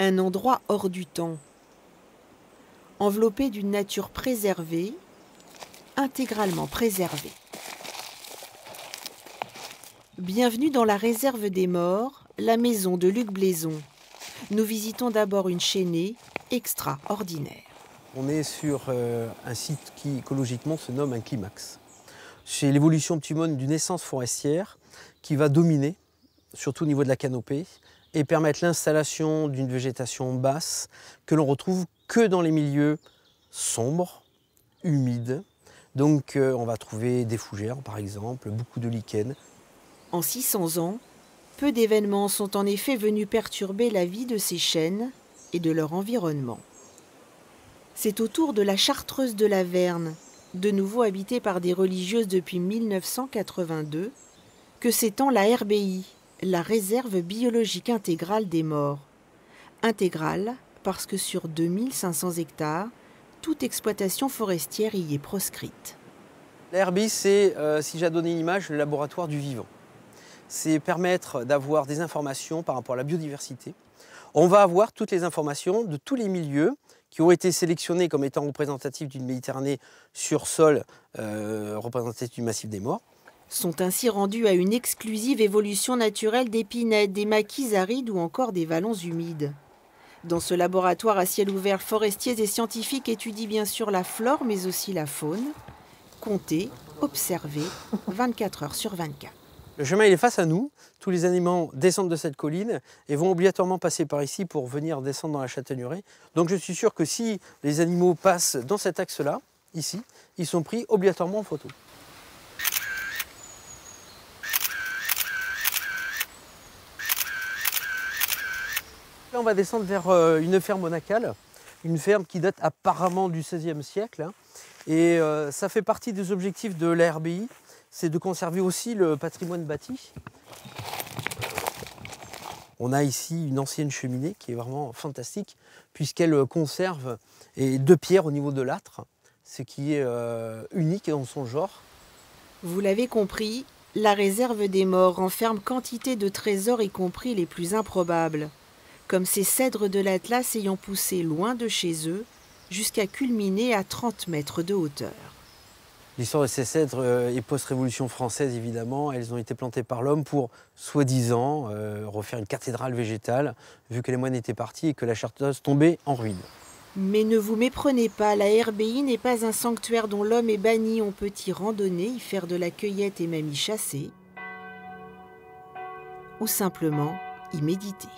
Un endroit hors du temps, enveloppé d'une nature préservée, intégralement préservée. Bienvenue dans la réserve des morts, la maison de Luc Blaison. Nous visitons d'abord une chaînée extraordinaire. On est sur euh, un site qui écologiquement se nomme un climax. C'est l'évolution optimum d'une essence forestière qui va dominer, surtout au niveau de la canopée, et permettre l'installation d'une végétation basse que l'on retrouve que dans les milieux sombres, humides. Donc euh, on va trouver des fougères par exemple, beaucoup de lichens. En 600 ans, peu d'événements sont en effet venus perturber la vie de ces chênes et de leur environnement. C'est autour de la Chartreuse de la Verne, de nouveau habitée par des religieuses depuis 1982, que s'étend la RBI, la réserve biologique intégrale des morts. Intégrale parce que sur 2500 hectares, toute exploitation forestière y est proscrite. La RBI, c'est, euh, si j'ai donné une image, le laboratoire du vivant. C'est permettre d'avoir des informations par rapport à la biodiversité. On va avoir toutes les informations de tous les milieux qui ont été sélectionnés comme étant représentatifs d'une Méditerranée sur sol euh, représentatif du massif des morts sont ainsi rendus à une exclusive évolution naturelle d'épinettes, des maquis arides ou encore des vallons humides. Dans ce laboratoire à ciel ouvert, forestiers et scientifiques étudient bien sûr la flore mais aussi la faune. Comptez, observez, 24 heures sur 24. Le chemin est face à nous. Tous les animaux descendent de cette colline et vont obligatoirement passer par ici pour venir descendre dans la châtaigneraie. Donc je suis sûr que si les animaux passent dans cet axe-là, ici, ils sont pris obligatoirement en photo. Là, on va descendre vers euh, une ferme monacale, une ferme qui date apparemment du XVIe siècle. Hein. Et euh, ça fait partie des objectifs de l'ARBI, c'est de conserver aussi le patrimoine bâti. On a ici une ancienne cheminée qui est vraiment fantastique, puisqu'elle conserve deux pierres au niveau de l'âtre, ce qui est euh, unique dans son genre. Vous l'avez compris, la réserve des morts renferme quantité de trésors, y compris les plus improbables comme ces cèdres de l'Atlas ayant poussé loin de chez eux jusqu'à culminer à 30 mètres de hauteur. L'histoire de ces cèdres euh, est post-révolution française évidemment. Elles ont été plantées par l'homme pour, soi-disant, euh, refaire une cathédrale végétale, vu que les moines étaient partis et que la chartreuse tombait en ruine. Mais ne vous méprenez pas, la RBI n'est pas un sanctuaire dont l'homme est banni. On peut y randonner, y faire de la cueillette et même y chasser. Ou simplement y méditer.